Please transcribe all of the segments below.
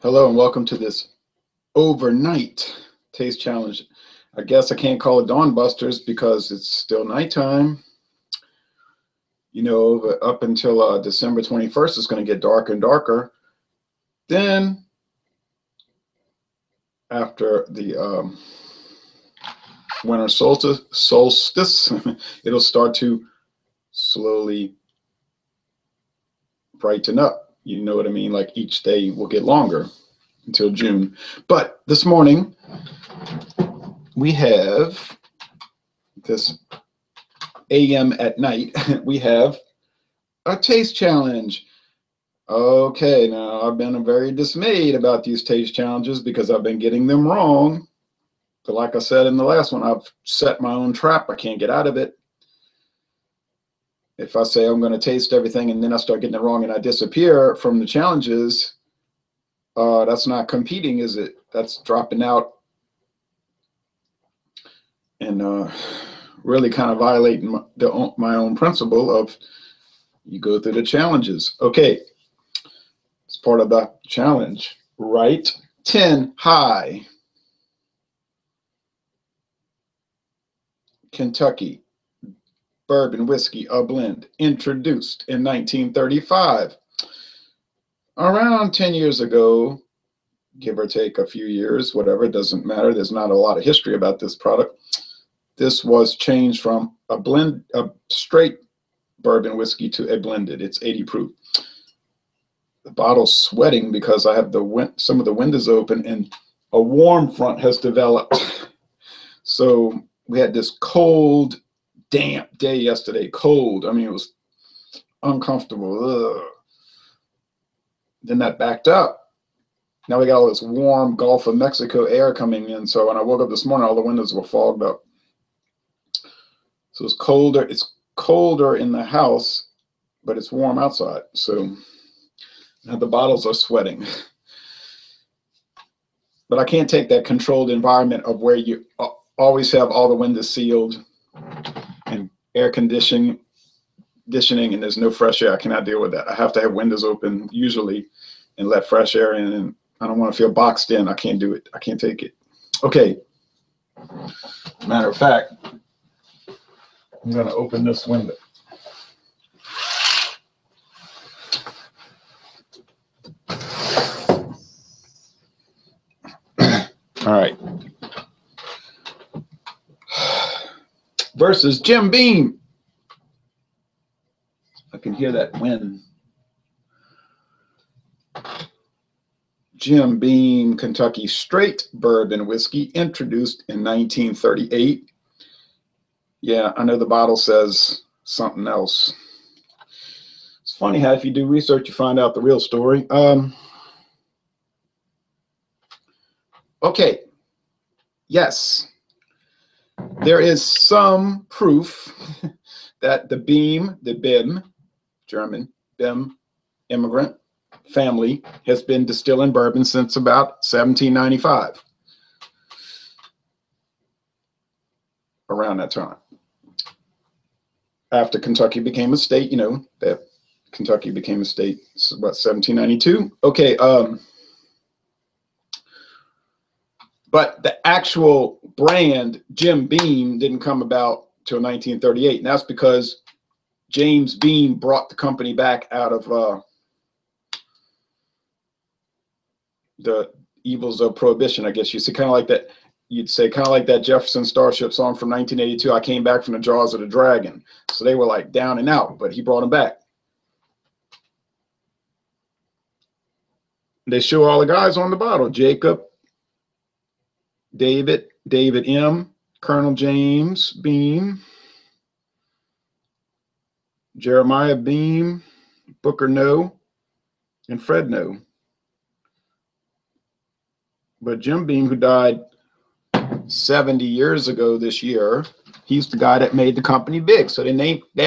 Hello and welcome to this overnight taste challenge. I guess I can't call it Dawn Busters because it's still nighttime. You know, up until uh, December 21st, it's going to get darker and darker. Then, after the um, winter solstice, solstice it'll start to slowly brighten up you know what I mean? Like each day will get longer until June. But this morning, we have this AM at night, we have a taste challenge. Okay, now I've been very dismayed about these taste challenges because I've been getting them wrong. But like I said in the last one, I've set my own trap. I can't get out of it if I say I'm going to taste everything and then I start getting it wrong and I disappear from the challenges, uh, that's not competing, is it? That's dropping out and uh, really kind of violating my, the, my own principle of you go through the challenges. Okay, it's part of the challenge. Right 10 high. Kentucky bourbon whiskey, a blend, introduced in 1935. Around 10 years ago, give or take a few years, whatever, doesn't matter. There's not a lot of history about this product. This was changed from a blend, a straight bourbon whiskey to a blended. It's 80 proof. The bottle's sweating because I have the some of the windows open and a warm front has developed. So we had this cold damp day yesterday, cold. I mean, it was uncomfortable. Ugh. Then that backed up. Now we got all this warm Gulf of Mexico air coming in. So when I woke up this morning, all the windows were fogged up. So it's colder. It's colder in the house, but it's warm outside. So now the bottles are sweating. but I can't take that controlled environment of where you always have all the windows sealed air conditioning, conditioning and there's no fresh air, I cannot deal with that. I have to have windows open usually and let fresh air in. And I don't want to feel boxed in. I can't do it. I can't take it. Okay. Matter of fact, I'm going to open this window. All right. Versus Jim Beam. I can hear that wind. Jim Beam Kentucky Straight Bourbon Whiskey, introduced in 1938. Yeah, I know the bottle says something else. It's funny how if you do research, you find out the real story. Um, okay, yes, there is some proof that the Beam, the BIM, German, BIM immigrant family has been distilling bourbon since about 1795. Around that time. After Kentucky became a state, you know, that Kentucky became a state, about 1792. Okay, um, but the actual brand Jim Beam didn't come about till 1938, and that's because James Beam brought the company back out of uh, the evils of prohibition. I guess you see, kind of like that. You'd say kind of like that Jefferson Starship song from 1982. I came back from the jaws of the dragon. So they were like down and out, but he brought them back. They show all the guys on the bottle: Jacob, David, David M., Colonel James Beam, Jeremiah Beam, Booker Noe, and Fred Noe. But Jim Beam, who died 70 years ago this year, he's the guy that made the company big. So they named they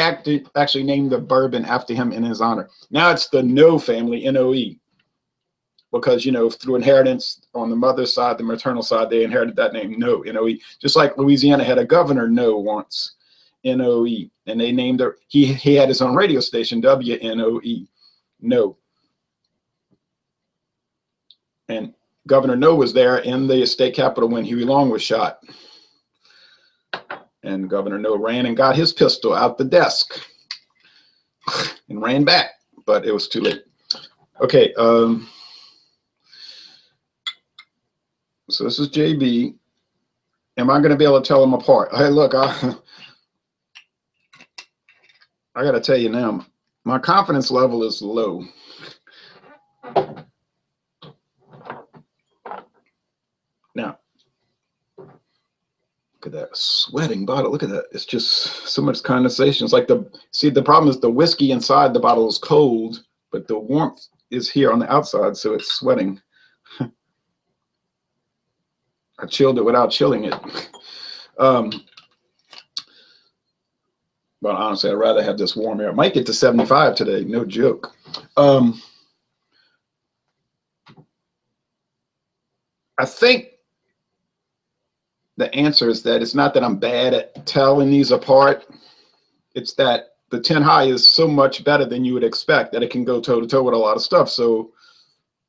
actually named the bourbon after him in his honor. Now it's the Noe family, N-O-E because you know through inheritance on the mother's side, the maternal side, they inherited that name Noe, you know, he just like Louisiana had a governor Noe once, N O E, and they named her. He he had his own radio station W N O E, Noe. And Governor Noe was there in the state capitol when Huey Long was shot. And Governor Noe ran and got his pistol out the desk and ran back, but it was too late. Okay, um, so this is JB. Am I going to be able to tell them apart? Hey, look, I, I got to tell you now, my confidence level is low. Now, look at that sweating bottle. Look at that. It's just so much condensation. It's like the, see, the problem is the whiskey inside the bottle is cold, but the warmth is here on the outside, so it's sweating. I chilled it without chilling it. Um, but honestly, I'd rather have this warm air. I might get to 75 today, no joke. Um, I think the answer is that it's not that I'm bad at telling these apart. It's that the 10 high is so much better than you would expect that it can go toe to toe with a lot of stuff. So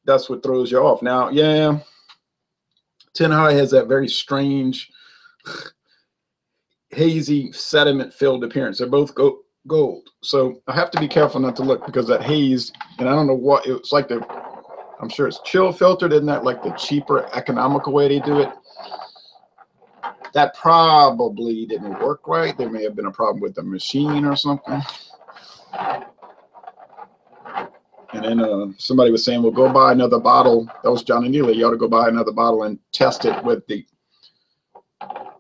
that's what throws you off. Now, yeah, 10 high has that very strange hazy sediment filled appearance. They're both go gold. So I have to be careful not to look because that haze, and I don't know what it's like the, I'm sure it's chill filtered. Isn't that like the cheaper economical way they do it? That probably didn't work right. There may have been a problem with the machine or something. And then uh, somebody was saying, well, go buy another bottle. That was Johnny Neely. You ought to go buy another bottle and test it with the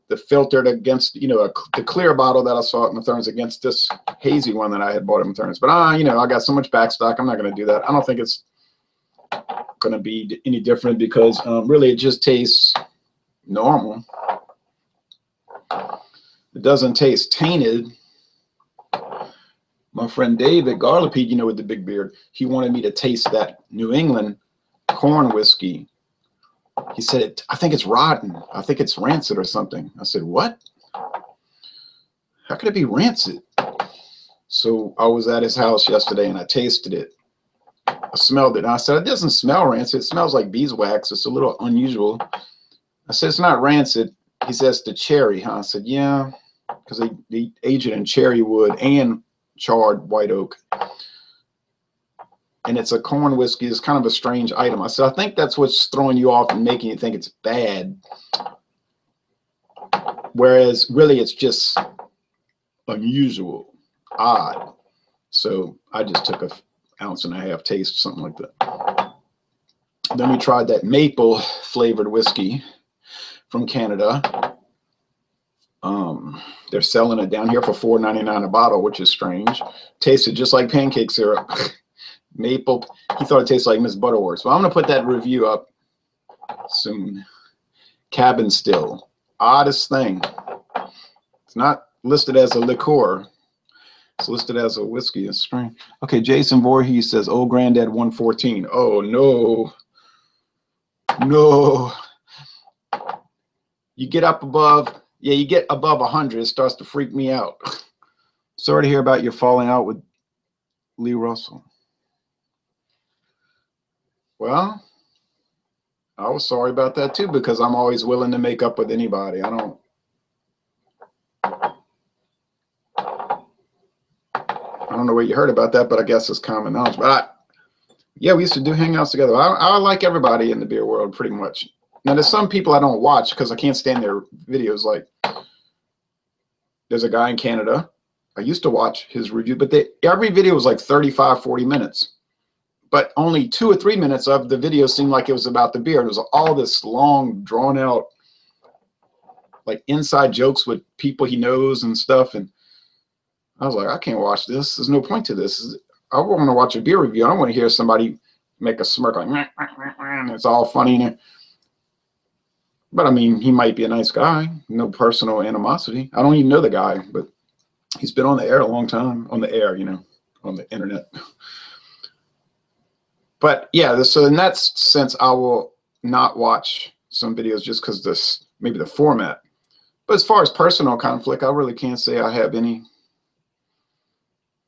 the filtered against, you know, a, the clear bottle that I saw at Matherne's against this hazy one that I had bought at Matherne's. But, uh, you know, I got so much backstock. I'm not going to do that. I don't think it's going to be any different because um, really it just tastes normal. It doesn't taste tainted. My friend David Garlipeed, you know, with the big beard, he wanted me to taste that New England corn whiskey he said, I think it's rotten. I think it's rancid or something. I said, What? How could it be rancid? So I was at his house yesterday and I tasted it. I smelled it. And I said, It doesn't smell rancid. It smells like beeswax. It's a little unusual. I said, It's not rancid. He says, The cherry, huh? I said, Yeah, because they, they age it in cherry wood and charred white oak and it's a corn whiskey. It's kind of a strange item. I said, I think that's what's throwing you off and making you think it's bad. Whereas really it's just unusual, odd. So I just took a ounce and a half taste, something like that. Then we tried that maple flavored whiskey from Canada. Um, they're selling it down here for $4.99 a bottle, which is strange. Tasted just like pancake syrup. maple. He thought it tasted like Miss Butterworth. So I'm to put that review up soon. Cabin Still. Oddest thing. It's not listed as a liqueur. It's listed as a whiskey. It's strange. Okay, Jason Voorhees says, Old Granddad 114. Oh, no. No. You get up above, yeah, you get above 100, it starts to freak me out. Sorry to hear about your falling out with Lee Russell. Well, I was sorry about that too because I'm always willing to make up with anybody. I don't. I don't know what you heard about that, but I guess it's common knowledge. But I, yeah, we used to do hangouts together. I, I like everybody in the beer world pretty much. Now, there's some people I don't watch because I can't stand their videos. Like, there's a guy in Canada. I used to watch his review, but they, every video was like 35, 40 minutes but only two or three minutes of the video seemed like it was about the beer. It was all this long, drawn out, like inside jokes with people he knows and stuff. And I was like, I can't watch this. There's no point to this. I want to watch a beer review. I don't want to hear somebody make a smirk like, and it's all funny. But I mean, he might be a nice guy. No personal animosity. I don't even know the guy, but he's been on the air a long time. On the air, you know, on the internet but yeah, so in that sense, I will not watch some videos just because this maybe the format. But as far as personal conflict, I really can't say I have any.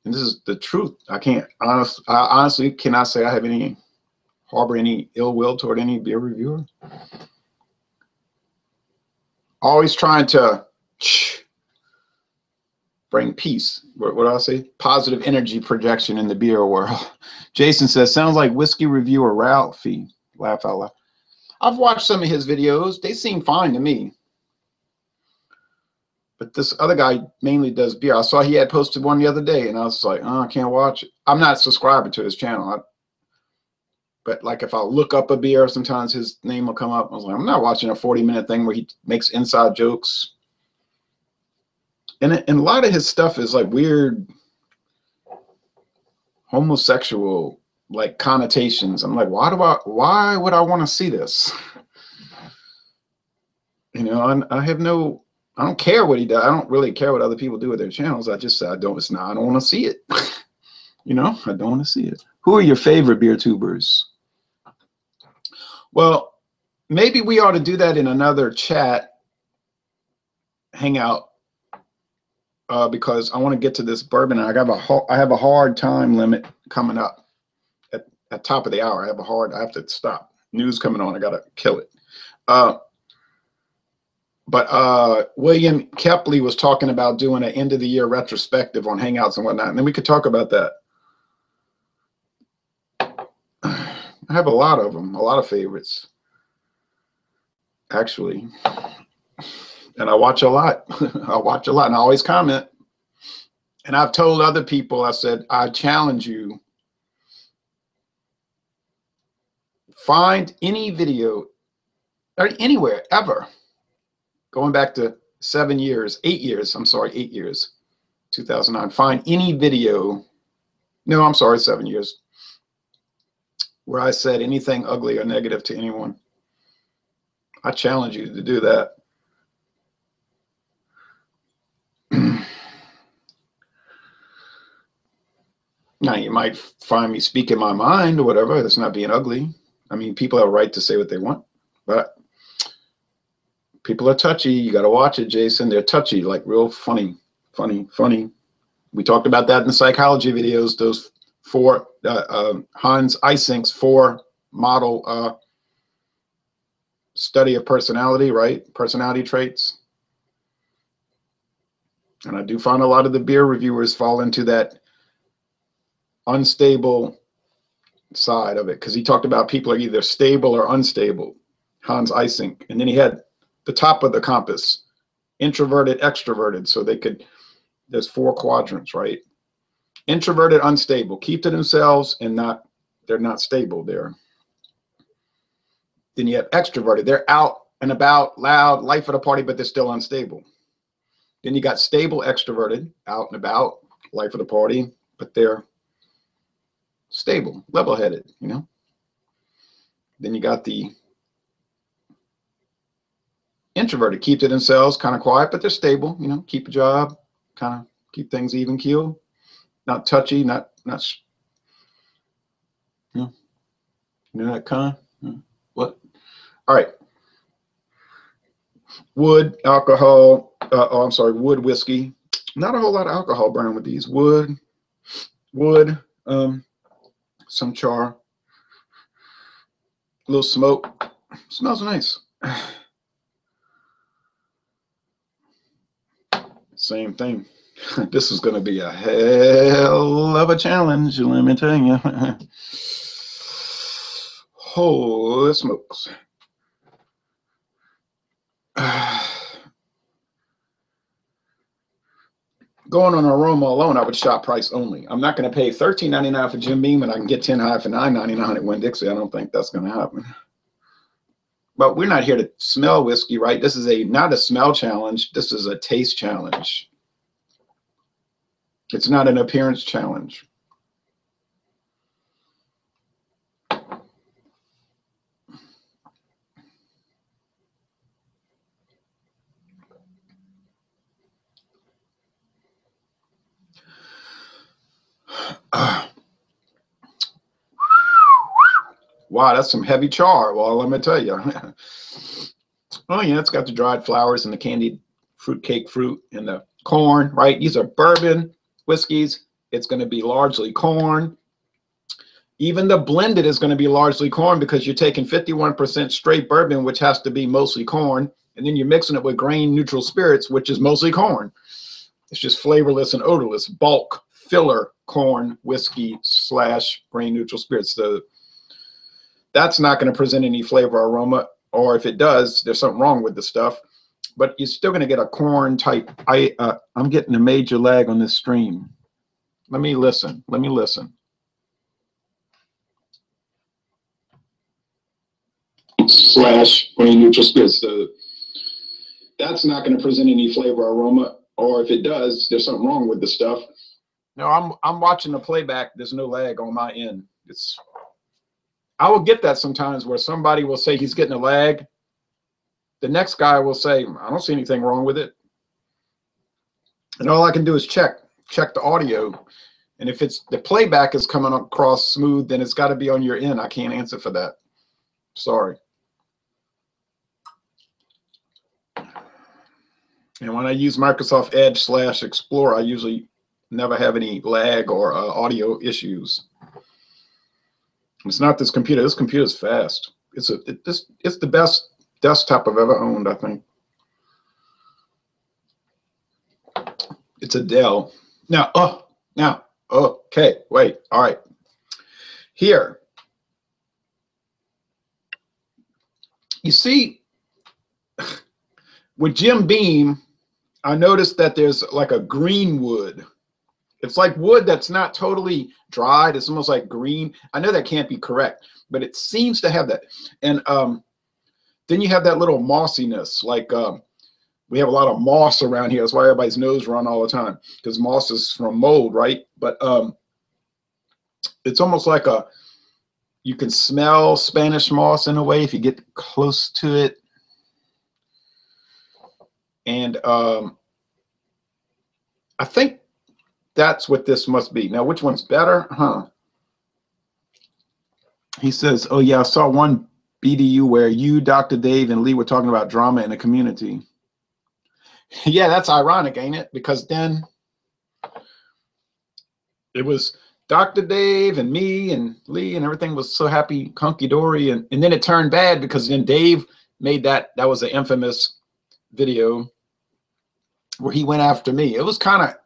And this is the truth. I can't honest, I honestly cannot say I have any harbor any ill will toward any beer reviewer. Always trying to bring peace. What, what do I say? Positive energy projection in the beer world. Jason says, sounds like whiskey reviewer Ralphie. Laugh out loud. I've watched some of his videos. They seem fine to me. But this other guy mainly does beer. I saw he had posted one the other day, and I was like, oh, I can't watch it. I'm not subscribing to his channel. But like if I look up a beer, sometimes his name will come up. I was like, I'm not watching a 40 minute thing where he makes inside jokes. And, and a lot of his stuff is like weird homosexual like connotations. I'm like, why do I, why would I want to see this? You know, I, I have no, I don't care what he does. I don't really care what other people do with their channels. I just I don't, it's not, I don't want to see it. you know, I don't want to see it. Who are your favorite beer tubers? Well, maybe we ought to do that in another chat hangout uh, because I want to get to this bourbon. I have a I have a hard time limit coming up at, at top of the hour. I have a hard. I have to stop. News coming on. I gotta kill it. Uh, but uh, William Kepley was talking about doing an end of the year retrospective on Hangouts and whatnot, and then we could talk about that. I have a lot of them, a lot of favorites, actually. And I watch a lot. I watch a lot, and I always comment. And I've told other people, I said, I challenge you. Find any video or anywhere ever, going back to seven years, eight years, I'm sorry, eight years, 2009. Find any video. No, I'm sorry, seven years where I said anything ugly or negative to anyone. I challenge you to do that. now, you might find me speaking my mind or whatever. It's not being ugly. I mean, people have a right to say what they want, but people are touchy. You got to watch it, Jason. They're touchy, like real funny, funny, funny. We talked about that in the psychology videos, those for uh, uh, Hans Eysenck's four model uh, study of personality, right? Personality traits. And I do find a lot of the beer reviewers fall into that unstable side of it because he talked about people are either stable or unstable, Hans Eysenck. And then he had the top of the compass, introverted, extroverted. So they could, there's four quadrants, right? Introverted, unstable, keep to themselves and not, they're not stable there. Then you have extroverted, they're out and about, loud, life of the party, but they're still unstable. Then you got stable, extroverted, out and about, life of the party, but they're stable, level headed, you know. Then you got the introverted, keep to themselves, kind of quiet, but they're stable, you know, keep a job, kind of keep things even keel not touchy, not not you know, you know that kind. What? All right. Wood, alcohol. Uh, oh, I'm sorry. Wood whiskey. Not a whole lot of alcohol burn with these. Wood, wood. Um, some char. A little smoke. Smells nice. Same thing. this is going to be a hell of a challenge, let me tell you. Holy smokes. Going on aroma alone, I would shop price only. I'm not going to pay $13.99 for Jim Beam and I can get 10 high for $9.99 at Winn-Dixie. I don't think that's going to happen. But we're not here to smell whiskey, right? This is a not a smell challenge. This is a taste challenge. It's not an appearance challenge. wow, that's some heavy char. Well, let me tell you. oh, yeah, it's got the dried flowers and the candied fruit cake fruit and the corn, right? These are bourbon whiskeys. It's going to be largely corn. Even the blended is going to be largely corn because you're taking 51% straight bourbon, which has to be mostly corn, and then you're mixing it with grain neutral spirits, which is mostly corn. It's just flavorless and odorless, bulk filler corn whiskey slash grain neutral spirits. So that's not going to present any flavor or aroma, or if it does, there's something wrong with the stuff. But you're still going to get a corn type. I uh, I'm getting a major lag on this stream. Let me listen. Let me listen. Slash grain neutral spirits. So that's not going to present any flavor aroma, or if it does, there's something wrong with the stuff. No, I'm I'm watching the playback. There's no lag on my end. It's I will get that sometimes where somebody will say he's getting a lag. The next guy will say, I don't see anything wrong with it. And all I can do is check, check the audio. And if it's the playback is coming across smooth, then it's got to be on your end. I can't answer for that. Sorry. And when I use Microsoft Edge slash Explorer, I usually never have any lag or uh, audio issues. It's not this computer. This computer is fast. It's a it, this it's the best desktop I've ever owned. I think. It's a Dell. Now, oh, now, okay, wait, all right. Here, you see, with Jim Beam, I noticed that there's like a green wood it's like wood that's not totally dried. It's almost like green. I know that can't be correct, but it seems to have that. And um, then you have that little mossiness, like um, we have a lot of moss around here. That's why everybody's nose run all the time because moss is from mold, right? But um, it's almost like a, you can smell Spanish moss in a way if you get close to it. And um, I think that's what this must be. Now, which one's better? Huh. He says, oh, yeah, I saw one BDU where you, Dr. Dave, and Lee were talking about drama in the community. yeah, that's ironic, ain't it? Because then it was Dr. Dave and me and Lee and everything was so happy, hunky dory. And, and then it turned bad because then Dave made that, that was an infamous video where he went after me. It was kind of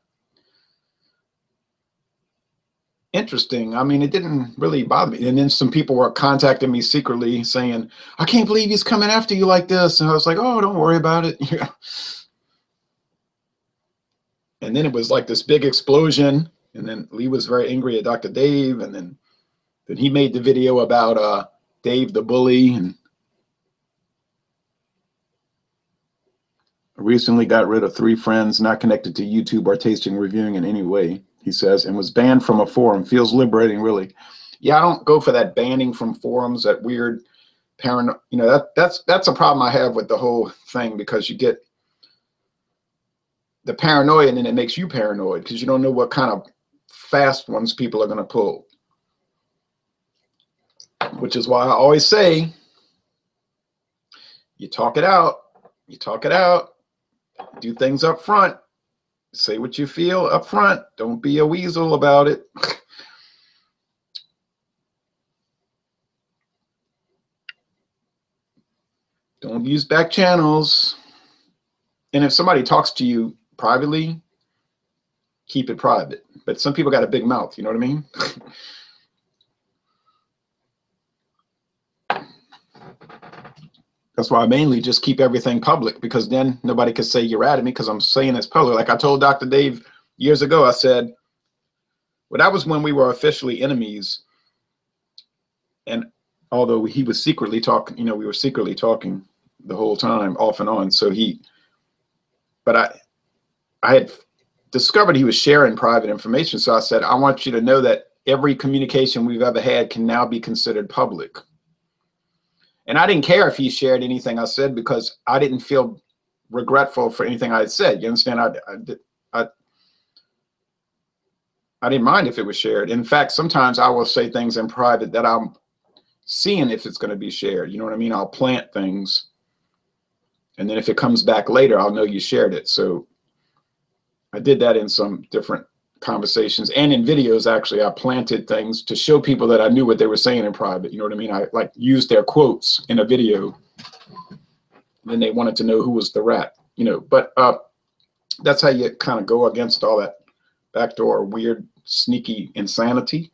interesting. I mean, it didn't really bother me. And then some people were contacting me secretly saying, I can't believe he's coming after you like this. And I was like, oh, don't worry about it. And then it was like this big explosion. And then Lee was very angry at Dr. Dave. And then, then he made the video about uh, Dave the bully. And recently got rid of three friends not connected to YouTube or tasting reviewing in any way he says, and was banned from a forum. Feels liberating, really. Yeah, I don't go for that banning from forums, that weird parano. You know, that that's that's a problem I have with the whole thing because you get the paranoia and then it makes you paranoid because you don't know what kind of fast ones people are going to pull. Which is why I always say, you talk it out, you talk it out, do things up front, say what you feel up front. Don't be a weasel about it. Don't use back channels. And if somebody talks to you privately, keep it private. But some people got a big mouth, you know what I mean? That's why I mainly just keep everything public because then nobody could say you're at me because I'm saying it's public. Like I told Dr. Dave years ago, I said, well, that was when we were officially enemies. And although he was secretly talking, you know, we were secretly talking the whole time off and on. So he, but I, I had discovered he was sharing private information. So I said, I want you to know that every communication we've ever had can now be considered public. And I didn't care if he shared anything I said because I didn't feel regretful for anything I had said. You understand? I, I, I, I didn't mind if it was shared. In fact, sometimes I will say things in private that I'm seeing if it's going to be shared. You know what I mean? I'll plant things. And then if it comes back later, I'll know you shared it. So I did that in some different conversations and in videos actually i planted things to show people that i knew what they were saying in private. You know what i mean? I like used their quotes in a video and they wanted to know who was the rat you know? But uh that's how you kind of go against all that backdoor weird sneaky insanity.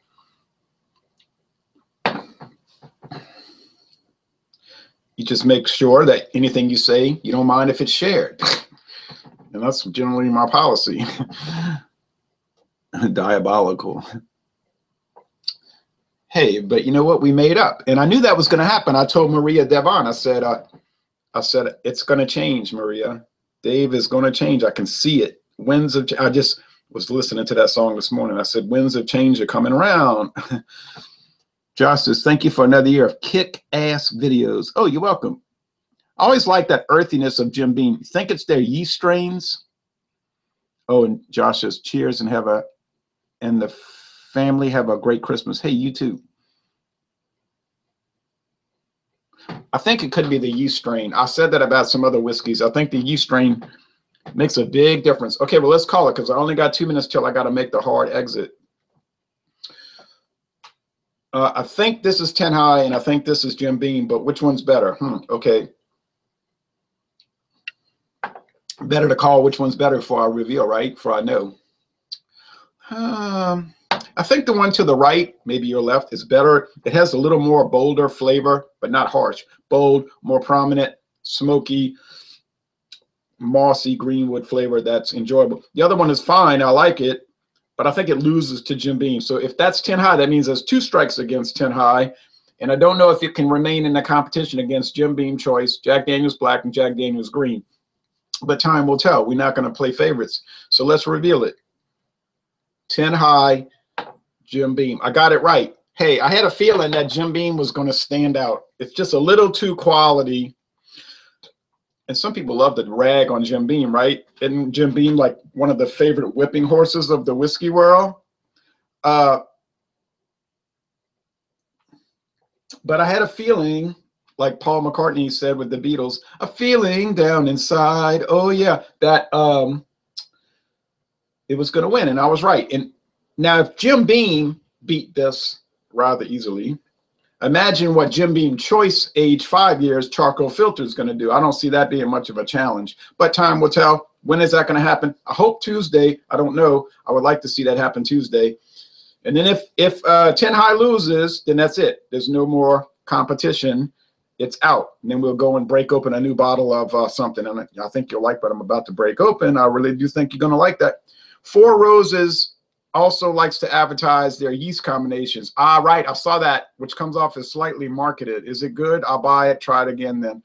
You just make sure that anything you say you don't mind if it's shared. And that's generally my policy diabolical. Hey, but you know what? We made up, and I knew that was going to happen. I told Maria Devon. I said, uh, I said it's going to change, Maria. Dave is going to change. I can see it. Winds of. I just was listening to that song this morning. I said, winds of change are coming around. Josh says, thank you for another year of kick-ass videos. Oh, you're welcome. I always like that earthiness of Jim Beam. Think it's their yeast strains. Oh, and Josh says, cheers and have a and the family have a great Christmas. Hey, you too. I think it could be the yeast strain. I said that about some other whiskeys. I think the yeast strain makes a big difference. Okay, well, let's call it because I only got two minutes till I got to make the hard exit. Uh, I think this is 10 high and I think this is Jim Beam, but which one's better? Hmm, okay. Better to call which one's better for our reveal, right? For I know. Um, I think the one to the right, maybe your left, is better. It has a little more bolder flavor, but not harsh. Bold, more prominent, smoky, mossy greenwood flavor that's enjoyable. The other one is fine. I like it, but I think it loses to Jim Beam. So if that's 10 high, that means there's two strikes against 10 high. And I don't know if it can remain in the competition against Jim Beam choice, Jack Daniels Black, and Jack Daniels Green. But time will tell. We're not going to play favorites. So let's reveal it. 10 high, Jim Beam. I got it right. Hey, I had a feeling that Jim Beam was going to stand out. It's just a little too quality. And some people love to rag on Jim Beam, right? Isn't Jim Beam like one of the favorite whipping horses of the whiskey world? Uh, but I had a feeling, like Paul McCartney said with the Beatles, a feeling down inside. Oh yeah, that um, it was going to win, and I was right. And now, if Jim Beam beat this rather easily, imagine what Jim Beam Choice, age five years, charcoal filter is going to do. I don't see that being much of a challenge, but time will tell. When is that going to happen? I hope Tuesday. I don't know. I would like to see that happen Tuesday. And then if if uh, 10 high loses, then that's it. There's no more competition. It's out. And then we'll go and break open a new bottle of uh, something. And I think you'll like what I'm about to break open. I really do think you're going to like that. Four Roses also likes to advertise their yeast combinations. Ah, right. I saw that, which comes off as slightly marketed. Is it good? I'll buy it. Try it again then.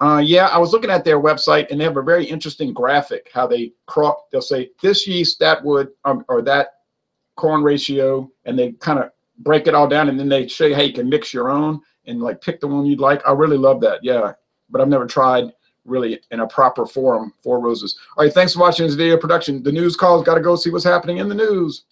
Uh, yeah, I was looking at their website and they have a very interesting graphic how they crop. They'll say this yeast, that would, um, or that corn ratio, and they kind of break it all down and then they show you how you can mix your own and like pick the one you'd like. I really love that. Yeah, but I've never tried really in a proper forum Four Roses. All right, thanks for watching this video production. The news calls got to go see what's happening in the news.